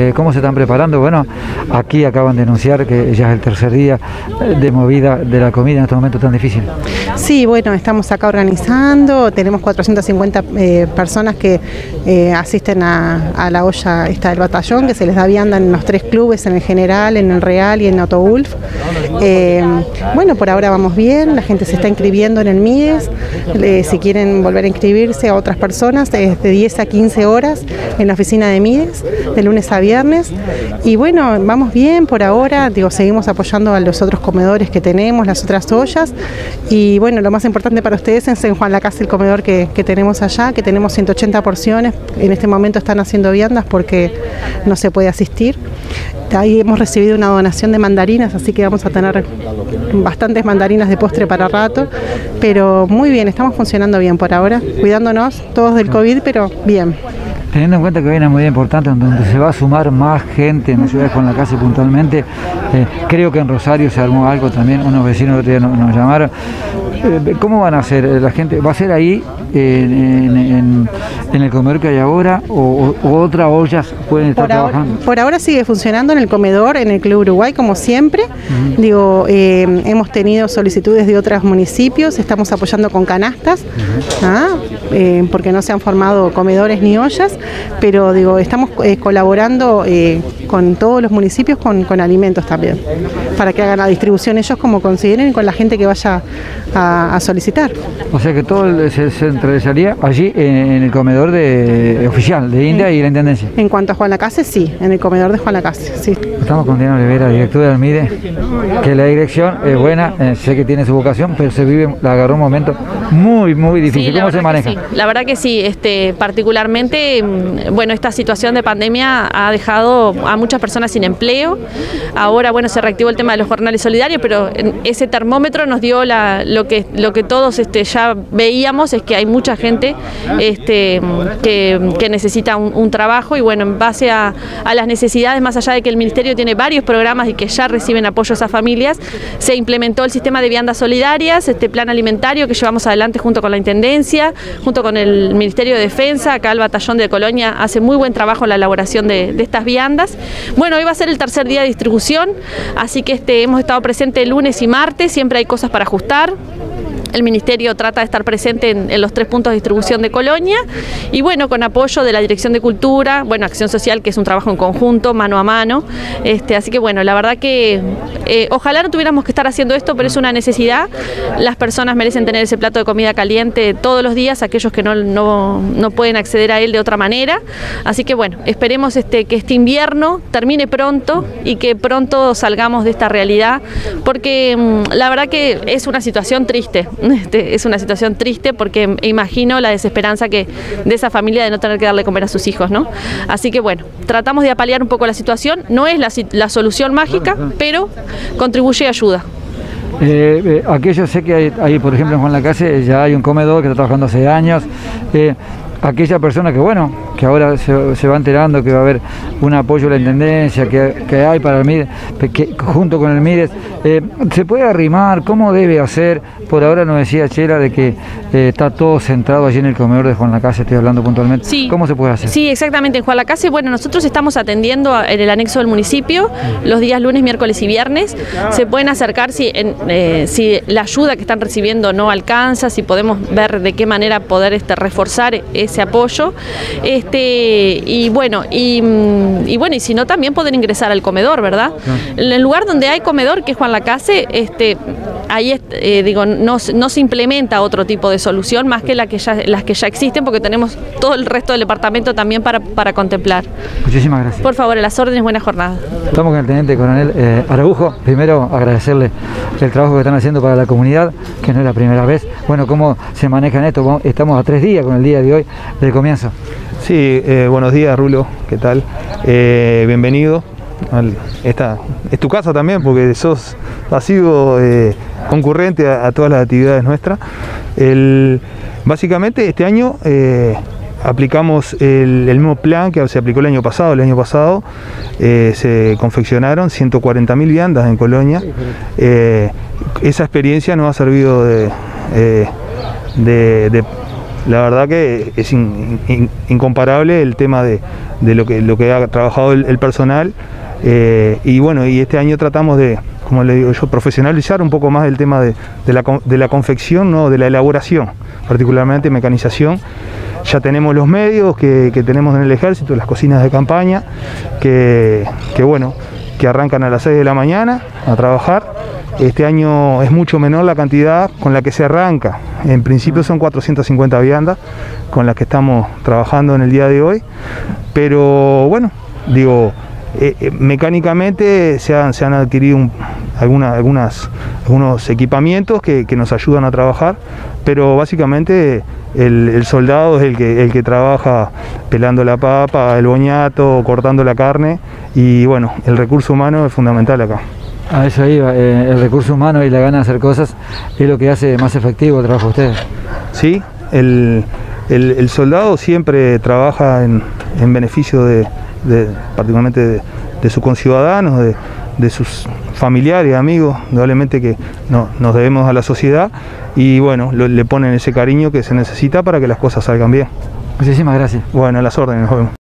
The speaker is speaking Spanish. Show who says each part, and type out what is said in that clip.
Speaker 1: Eh, ¿Cómo se están preparando? Bueno, aquí acaban de anunciar que ya es el tercer día eh, de movida de la comida en este momento tan difícil.
Speaker 2: Sí, bueno, estamos acá organizando, tenemos 450 eh, personas que asisten a, la olla esta del batallón, que se les da vianda en los tres clubes, en el General, en el Real y en Autowulf. Eh, bueno, por ahora vamos bien, la gente se está inscribiendo en el MIES, si quieren volver a inscribirse a otras personas, es de 10 a 15 horas en la oficina de MIES, de lunes a viernes. Y bueno, vamos bien por ahora, digo, seguimos apoyando a los otros comedores que tenemos, las otras ollas. Y bueno, lo más importante para ustedes es en Juan la Casa el comedor que, que tenemos allá, que tenemos 180 porciones. En este momento están haciendo viandas porque no se puede asistir. Ahí hemos recibido una donación de mandarinas, así que vamos a tener bastantes mandarinas de postre para rato. Pero muy bien, estamos funcionando bien por ahora, cuidándonos todos del COVID, pero bien.
Speaker 1: Teniendo en cuenta que viene muy importante, donde se va a sumar más gente en la ciudad Juan la Casa puntualmente, eh, creo que en Rosario se armó algo también, unos vecinos el otro nos llamaron. Eh, ¿Cómo van a hacer la gente? ¿Va a ser ahí en, en- el comedor que hay ahora o, otras ollas pueden estar
Speaker 2: Por ahora,
Speaker 1: trabajando?
Speaker 2: por ahora sigue funcionando en el comedor, en el Club Uruguay, como siempre. Digo, eh, hemos tenido solicitudes de otros municipios, estamos apoyando con canastas, ¿ah? Eh, porque no se han formado comedores ni ollas, pero digo, estamos eh, colaborando eh, con todos los municipios con, con alimentos también, para que hagan la distribución ellos como consideren y con la gente que vaya a, a solicitar.
Speaker 1: O sea que todo se centralizaría allí en, en el comedor de, oficial de India y la Intendencia.
Speaker 2: En cuanto a Juan Lacase, sí, en el comedor de Juan Lacase, sí.
Speaker 1: Estamos con Diana Olivera, directora del MIDE, que la dirección es buena, eh, sé que tiene su vocación, pero se vive, la agarró un momento muy, muy difícil.
Speaker 3: Sí,
Speaker 1: ¿Cómo se maneja?
Speaker 3: sí. La verdad que sí, este, particularmente, mm, bueno, esta situación de pandemia ha dejado a muchas personas sin empleo. Ahora, bueno, se reactivó el tema de los jornales solidarios, pero ese termómetro nos dio lo que todos este, ya veíamos es que hay mucha gente este, que, necesita un, trabajo y bueno, en base a, las necesidades, más allá de que el ministerio tiene varios programas y que ya reciben apoyo a familias, se implementó el sistema de viandas solidarias, este plan alimentario que llevamos adelante junto con la Intendencia, junto con el Ministerio de Defensa, acá el Batallón de Colonia hace muy buen trabajo en la elaboración de, de estas viandas. Bueno, hoy va a ser el tercer día de distribución, así que este, hemos estado presentes lunes y martes, siempre hay cosas para ajustar. El Ministerio trata de estar presente en, los tres puntos de distribución de Colonia y bueno, con apoyo de la Dirección de Cultura, bueno, Acción Social, que es un trabajo en conjunto, mano a mano. Este, así que bueno, la verdad que eh, ojalá no tuviéramos que estar haciendo esto, pero es una necesidad. Las personas merecen tener ese plato de comida caliente todos los días, aquellos que no, no, no pueden acceder a él de otra manera. Así que bueno, esperemos este, que este invierno termine pronto y que pronto salgamos de esta realidad, porque mm, la verdad que es una situación triste. Este, es una situación triste porque imagino la desesperanza que de esa familia de no tener que darle comer a sus hijos, ¿no? Así que bueno, tratamos de apalear un poco la situación. No es la, la solución mágica, pero contribuye y ayuda.
Speaker 1: Eh, eh, aquello sé que hay, hay, por ejemplo, en Juan Lacase ya hay un comedor que está trabajando hace años. Eh, aquella persona que, bueno, que ahora se, se va enterando que va a haber un apoyo de la Intendencia, que, que hay para el MIDES, que junto con el MIDES, eh, ¿se puede arrimar? ¿Cómo debe hacer? Por ahora nos decía Chela de que eh, está todo centrado allí en el comedor de Juan Lacase, estoy hablando puntualmente.
Speaker 3: Sí.
Speaker 1: ¿Cómo se puede hacer?
Speaker 3: Sí, exactamente. En Juan Lacase, bueno, nosotros estamos atendiendo a- en el anexo del municipio los días lunes, miércoles y viernes. Se pueden acercar si, en- eh, si la ayuda que están recibiendo no alcanza, si podemos ver de qué manera poder este, reforzar ese apoyo. Este, y bueno, y, y bueno, y si no, también pueden ingresar al comedor, ¿verdad? En el lugar donde hay comedor, que es Juan Lacase, este, ahí eh, digo, no, se- no se implementa otro tipo de solución más que, la que ya, las que ya existen, porque tenemos todo el resto del departamento también para, para contemplar.
Speaker 1: Muchísimas gracias.
Speaker 3: Por favor, a las órdenes, buena jornada.
Speaker 1: Estamos con el teniente coronel eh, Araujo. Primero agradecerle el trabajo que están haciendo para la comunidad, que no es la primera vez. Bueno, ¿cómo se manejan esto? Estamos a tres días con el día de hoy del comienzo.
Speaker 4: Sí, eh, buenos días Rulo, ¿qué tal? Eh, bienvenido. al- esta es tu casa también porque sos, has sido eh, concurrente a, a todas las actividades nuestras. El- básicamente este año eh, aplicamos el, el mismo plan que se aplicó el año pasado. El año pasado eh, se confeccionaron 140.000 viandas en Colonia. Eh, esa experiencia nos ha servido de, eh, de- de la verdad que es incomparable el tema de, lo, que, lo que ha trabajado el, personal. Eh, y bueno, y este año tratamos de, como le digo yo, profesionalizar un poco más el tema de, la, confección, ¿no? de la elaboración, particularmente mecanización. Ya tenemos los medios que, tenemos en el ejército, las cocinas de campaña, que, que bueno, que arrancan a las 6 de la mañana a trabajar este año es mucho menor la cantidad con la que se arranca. En principio son 450 viandas con las que estamos trabajando en el día de hoy. Pero bueno, digo, eh, eh, mecánicamente se han, adquirido algunas, algunos equipamientos que, nos ayudan a trabajar, pero básicamente el, soldado es el que, el que trabaja pelando la papa, el boñato, cortando la carne y bueno, el recurso humano es fundamental acá.
Speaker 1: A eso iba, eh, el recurso humano y la gana de hacer cosas es lo que hace más efectivo el trabajo de ustedes.
Speaker 4: Sí, el, soldado siempre trabaja en, beneficio de, particularmente de, sus conciudadanos, de, sus familiares, amigos, probablemente que no, nos debemos a la sociedad y bueno, le ponen ese cariño que se necesita para que las cosas salgan bien.
Speaker 1: Muchísimas gracias.
Speaker 4: Bueno, a las órdenes, nos vemos.